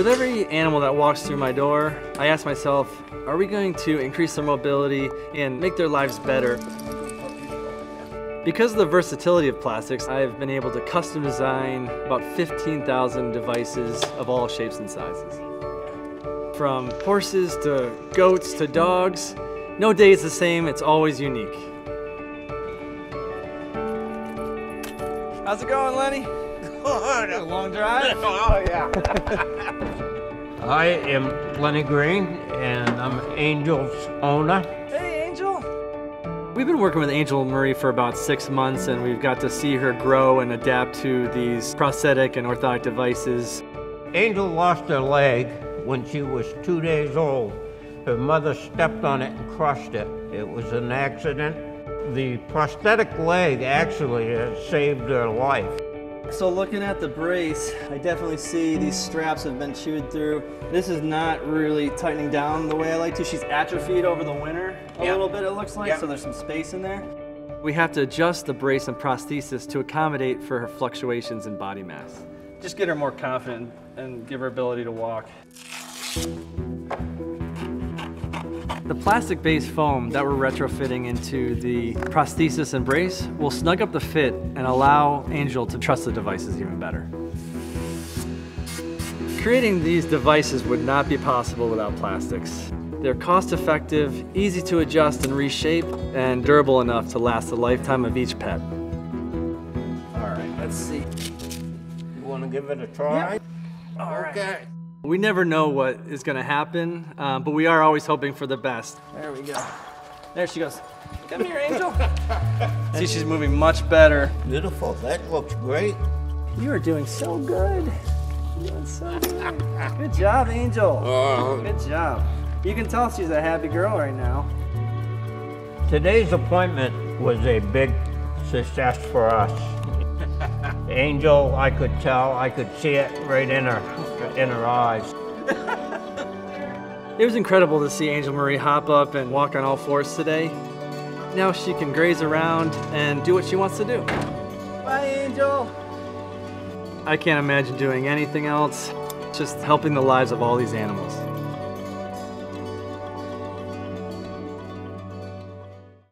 With every animal that walks through my door, I ask myself, are we going to increase their mobility and make their lives better? Because of the versatility of plastics, I've been able to custom design about 15,000 devices of all shapes and sizes. From horses to goats to dogs, no day is the same, it's always unique. How's it going, Lenny? A long drive? Oh, yeah. I am Lenny Green, and I'm Angel's owner. Hey, Angel. We've been working with Angel Marie for about six months, and we've got to see her grow and adapt to these prosthetic and orthotic devices. Angel lost her leg when she was two days old. Her mother stepped on it and crushed it. It was an accident. The prosthetic leg actually has saved her life. So looking at the brace, I definitely see these straps have been chewed through. This is not really tightening down the way I like to. She's atrophied over the winter a Yeah. little bit, it looks like, Yeah. so there's some space in there. We have to adjust the brace and prosthesis to accommodate for her fluctuations in body mass. Just get her more confident and give her ability to walk. The plastic-based foam that we're retrofitting into the prosthesis and brace will snug up the fit and allow Angel to trust the devices even better. Creating these devices would not be possible without plastics. They're cost-effective, easy to adjust and reshape, and durable enough to last the lifetime of each pet. All right, let's see. You want to give it a try? All right. Okay. We never know what is going to happen, uh, but we are always hoping for the best. There we go. There she goes. Come here, Angel. See, she's moving much better. Beautiful. That looks great. You are doing so good. You're doing so good. Good job, Angel. Oh. Good job. You can tell she's a happy girl right now. Today's appointment was a big success for us. Angel, I could tell, I could see it right in her, in her eyes. It was incredible to see Angel Marie hop up and walk on all fours today. Now she can graze around and do what she wants to do. Bye, Angel. I can't imagine doing anything else, just helping the lives of all these animals.